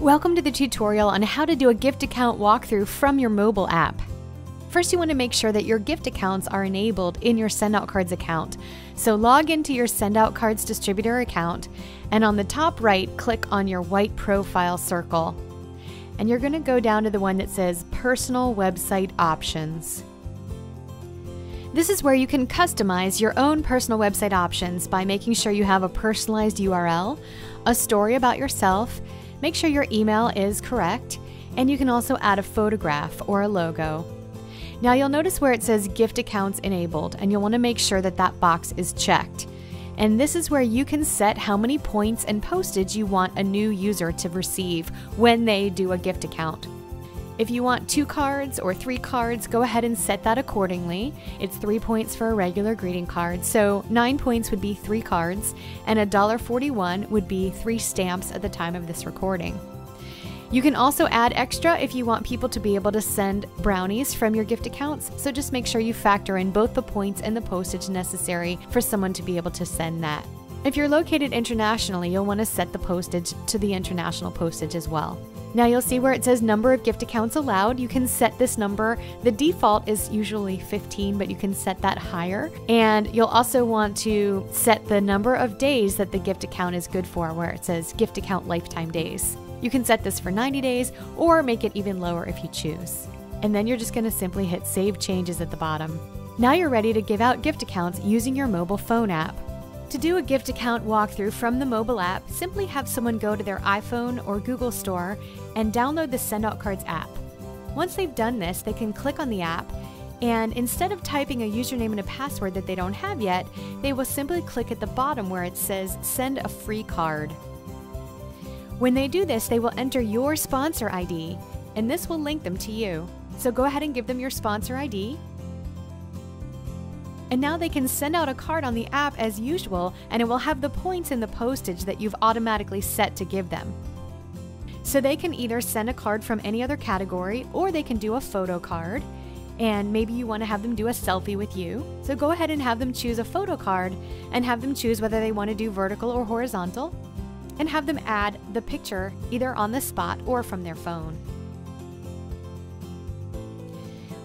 Welcome to the tutorial on how to do a gift account walkthrough from your mobile app. First, you want to make sure that your gift accounts are enabled in your SendOutCards account. So log into your SendOutCards distributor account, and on the top right, click on your white profile circle. And you're going to go down to the one that says Personal Website Options. This is where you can customize your own personal website options by making sure you have a personalized URL, a story about yourself, Make sure your email is correct, and you can also add a photograph or a logo. Now you'll notice where it says gift accounts enabled, and you'll want to make sure that that box is checked. And this is where you can set how many points and postage you want a new user to receive when they do a gift account. If you want two cards or three cards, go ahead and set that accordingly. It's three points for a regular greeting card, so nine points would be three cards, and $1.41 would be three stamps at the time of this recording. You can also add extra if you want people to be able to send brownies from your gift accounts, so just make sure you factor in both the points and the postage necessary for someone to be able to send that. If you're located internationally, you'll want to set the postage to the international postage as well. Now you'll see where it says number of gift accounts allowed. You can set this number. The default is usually 15, but you can set that higher. And you'll also want to set the number of days that the gift account is good for, where it says gift account lifetime days. You can set this for 90 days or make it even lower if you choose. And then you're just going to simply hit Save Changes at the bottom. Now you're ready to give out gift accounts using your mobile phone app. To do a gift account walkthrough from the mobile app, simply have someone go to their iPhone or Google Store and download the SendOutCards app. Once they've done this, they can click on the app and instead of typing a username and a password that they don't have yet, they will simply click at the bottom where it says Send a free card. When they do this, they will enter your sponsor ID, and this will link them to you. So go ahead and give them your sponsor ID, and now they can send out a card on the app as usual, and it will have the points in the postage that you've automatically set to give them. So they can either send a card from any other category, or they can do a photo card, and maybe you want to have them do a selfie with you. So go ahead and have them choose a photo card and have them choose whether they want to do vertical or horizontal, and have them add the picture either on the spot or from their phone.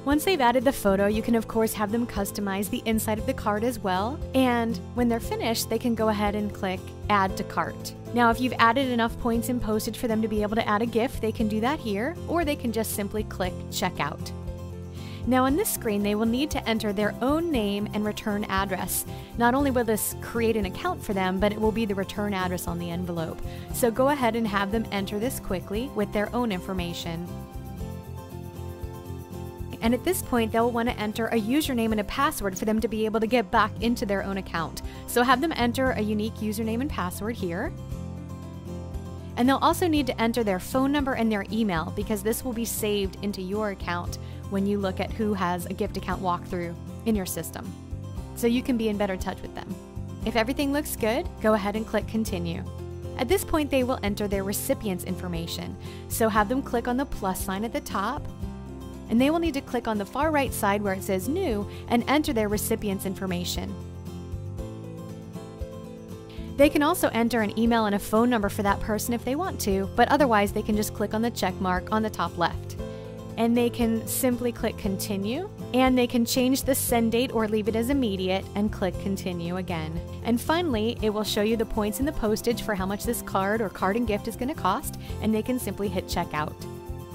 Once they've added the photo, you can of course have them customize the inside of the card as well. And when they're finished, they can go ahead and click Add to Cart. Now, if you've added enough points in postage for them to be able to add a gift, they can do that here, or they can just simply click Checkout. Now on this screen, they will need to enter their own name and return address. Not only will this create an account for them, but it will be the return address on the envelope. So go ahead and have them enter this quickly with their own information and at this point they'll want to enter a username and a password for them to be able to get back into their own account. So have them enter a unique username and password here. And they'll also need to enter their phone number and their email because this will be saved into your account when you look at who has a gift account walkthrough in your system. So you can be in better touch with them. If everything looks good, go ahead and click continue. At this point, they will enter their recipient's information. So have them click on the plus sign at the top and they will need to click on the far right side where it says New and enter their recipient's information. They can also enter an email and a phone number for that person if they want to, but otherwise they can just click on the check mark on the top left. And they can simply click Continue, and they can change the send date or leave it as immediate and click Continue again. And finally, it will show you the points in the postage for how much this card or card and gift is going to cost, and they can simply hit Checkout.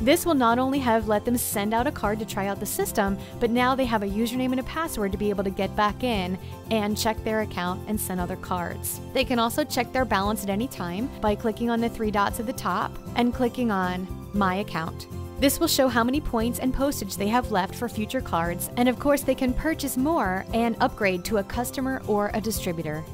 This will not only have let them send out a card to try out the system, but now they have a username and a password to be able to get back in and check their account and send other cards. They can also check their balance at any time by clicking on the three dots at the top and clicking on My Account. This will show how many points and postage they have left for future cards, and of course, they can purchase more and upgrade to a customer or a distributor.